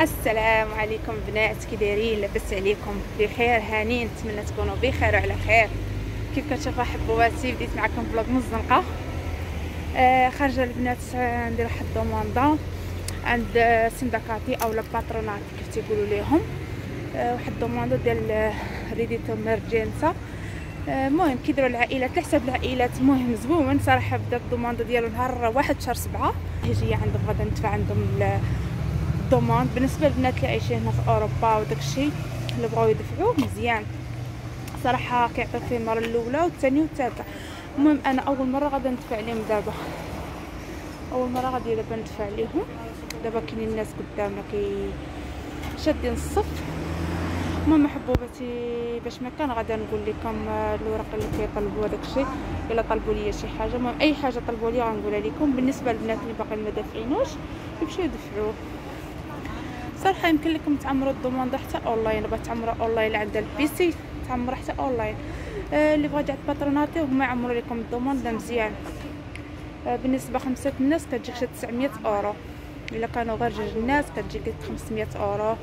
السلام عليكم بنات كي دايرين لاباس عليكم بخير هانين نتمنى تكونوا بخير وعلى خير. كيف كتشوفوا حبواتي بديت معكم vlog من الزنقه آه خارجة البنات ندير واحد ال domanda. عند sindacati أو patronati كيف تيقولوا ليهم. آه واحد ال domanda ديال reddito emergenza. المهم آه كيديروا العائلات لحساب العائلات المهم زوين صراحة بدات ال domanda ديالو نهار واحد شهر سبعة. هي عندهم غادا ندفع عندهم الضمان بالنسبة للبنات اللي عايشين هنا في أوروبا وداك الشيء اللي بغاو يدفعوه مزيان. صراحة كيعطيو فيه المرة الأولى والثانية والثالثة. المهم أنا أول مرة غادي ندفع عليهم دابا. أول مرة غادي دابا ندفع عليهم دابا كاينين الناس قدامنا كي شادين الصف. المهم حبوباتي باش ما كان غادي نقول لكم الورق اللي كيطلبوا هذاك الشيء. إلا طلبوا لي شي حاجة. المهم أي حاجة طلبوا لي غنقولها لكم. بالنسبة للبنات اللي باقيين ما دافعينوش يمشيو يدفعوه. صراحة يمكن لكم تعمروا ال domanda حتى أونلاين بغات تعمروا أونلاين عند ال PC تعمر حتى أونلاين. آه اللي بغا عند patronati هما يعمروا لكم ال domanda مزيان. آه بالنسبة خمسة الناس كتجيك شي 900 أورو. إلا كانوا غير جوج الناس كتجيك 500 أورو.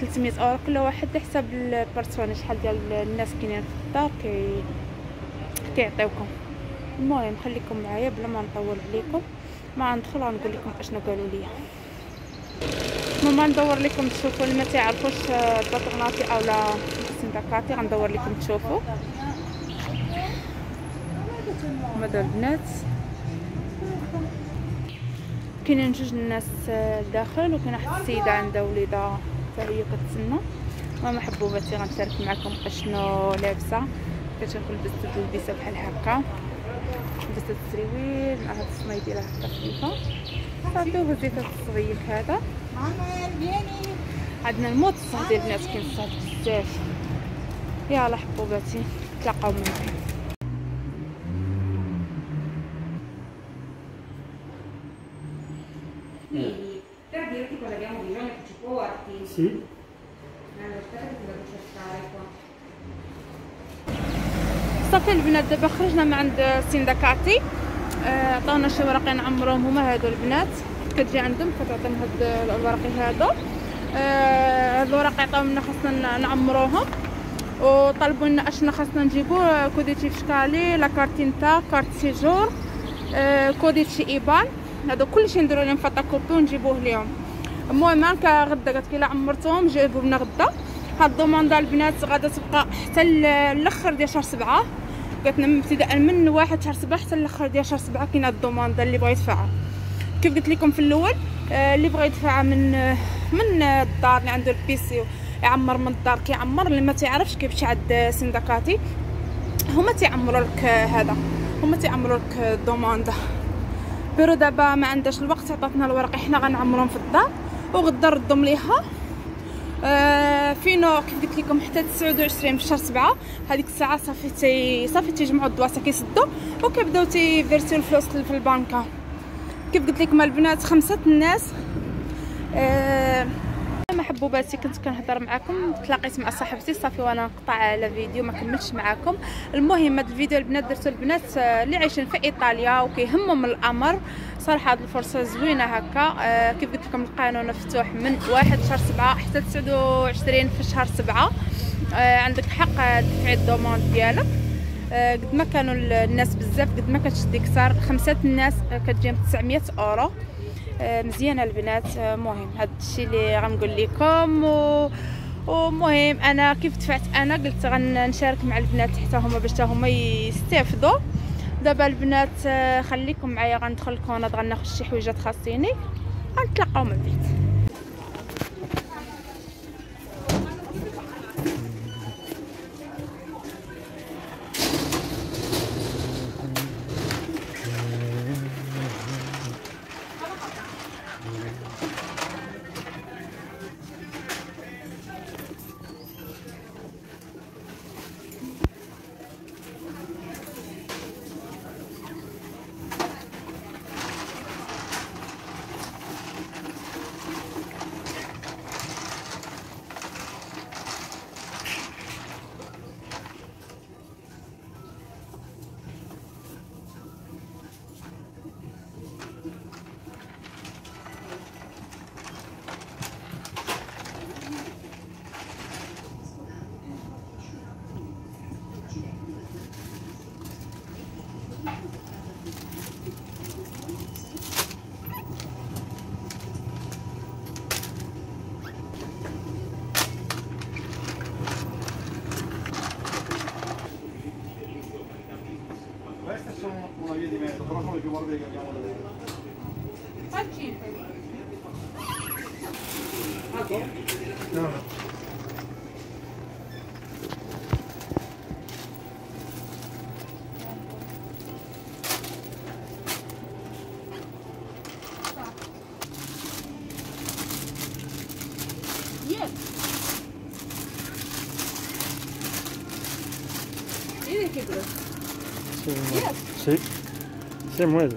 300 أورو كل واحد حسب ال persone شحال ديال الناس كاينين. في الدار كي كيعطيوكم. المهم خليكم معايا بلا ما نطول عليكم. ما ندخل غنقول لكم أشنو قالوا لي ماما ندور لكم تشوفوا اللي ما تعرفوش الباتروناتي أو لا السندكاتي غندور لكم تشوفوا. هما البنات كاينين جوج الناس داخل وكاين واحد السيدة عندها وليدها حتى هي كتسنى ماما حبوباتي غنشارك معكم أشنو لابسة. كتشوفوا لبست البسه بحال هكا. لبست السريويل مع هاد الصماي ديالها هكا خفيفه صافي وهزيت هاد الصغير هذا. عندنا الموت الصح ديال الناس كينصاد بزاف. يلا حبوباتي تلاقاو منكم. Sì. صافي البنات دابا خرجنا من عند sindacati. عطاونا شي ورقين نعمروهم هما هادو البنات. كتجي عندهم كتعطيهم هاد الورقي هذا آه هاد الورق عطاو لنا خاصنا نعمروهم. وطلبوا لنا أشنا خاصنا نجيبو codice fiscale la carta d'identità carte séjour آه codice IBAN. هادو كلشي نديرو لهم فوتوكوبي ونجيبوه ليهم. المهم هكا غدا قالت لي عمرتهم جيبوا لنا غدا. هاد ال domanda البنات غادا تبقى حتى الأخر ديال شهر سبعة. قالت لنا ابتداء من واحد شهر سبعة حتى الأخر ديال شهر سبعة كاينة ال domanda اللي بغا يدفعها. كيف قلت لكم في الأول آه اللي بغى يدفع من آه من الدار اللي عنده ال PC يعمر من الدار كيعمر. اللي ما تعرفش كيمشي عند sindacati هما تيعمروا لك آه هذا. هما تيعمروا لك ال domanda però دابا ما عندهاش الوقت عطاتنا الورق. حنا غنعمرهم في الدار. وغدا نردهم ليها. fino كيف قلت لكم حتى 29 في شهر 7 هذيك الساعة صافي تي صافي تيجمعوا الدواسة كيسدوا. وكيبداو تيفيرسيو الفلوس في البنكة. كيف قلت لكم البنات خمسة الناس. أه محبوباتي كنت كنهضر معكم. تلاقيت مع صاحبتي صافي وأنا نقطع على فيديو ما كملتش معكم المهم هذا الفيديو البنات درتو البنات اللي عايشين في إيطاليا وكيهمهم الأمر. صراحة هذه الفرصة زوينة هكا. أه كيف قلت لكم القانون مفتوح من واحد شهر سبعة حتى 29 في شهر سبعة. أه عندك حق تدفعي ال domanda ديالك. قد ما كانوا الناس بزاف قد ما كتشدي كثار خمسة الناس كتجيهم 900 أورو. مزيانة البنات. مهم. هذا الشيء اللي غنقول لكم و... ومهم. أنا كيف دفعت؟ أنا قلت غنشارك مع البنات حتى هما باش هما يستافدوا. دابا البنات خليكم معايا. غندخل الكونات غناخذ شي حويجات خاصيني. غنتلاقاو من بعد. Queste sono una via di mezzo, però sono le più morbide che abbiamo da dentro. Fa 5. No, no. Sí, sí. sí, se mueve.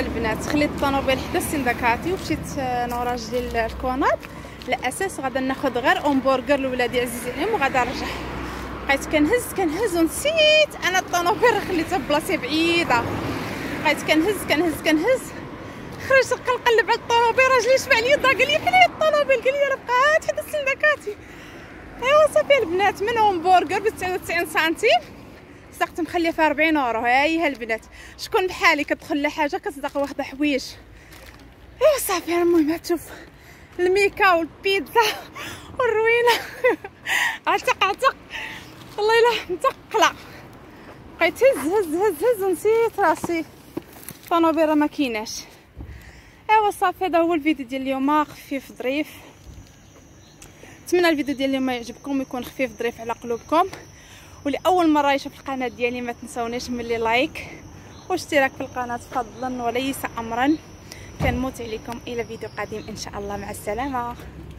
البنات خليت الطوموبيل حدا ال sindacati ومشيت آه، نورا رجلي الكونات على أساس غادا ناخذ غير امبرجر لولادي عزيز عليهم وغادا نرجع. بقيت كنهز كنهز ونسيت أنا الطوموبيل خليتها بلاصة بعيدة. بقيت كنهز كنهز كنهز. خرجت كنقلب على الطوموبيل راجلي شبع لي الضحك قال لي فين هي الطوموبيل قال لي راه بقات حدا ال sindacati أيوا صافي البنات من همبرجر ب 99 سنتيم. صدقت مخليه فيها 40 أورو. ها هي البنات. شكون بحالي كتدخل لحاجه كتصدق واحدة حوايج ايوا صافي المهم تشوف الميكا والبيتزا والروينة. عتق عتق والله إلا متقلة. بقيت هز هز هز هز ونسيت راسي. الطوموبيله ما كيناش أيوا صافي هذا هو الفيديو ديال اليوم. خفيف ظريف. نتمنى الفيديو ديال اليوم يعجبكم ويكون خفيف ظريف على قلوبكم. واللي اول مرة يشوف القناة ديالي ما تنسونيش من لي لايك واشتراك في القناة فضلا وليس أمرا. كنموت عليكم إلى فيديو قادم إن شاء الله. مع السلامة.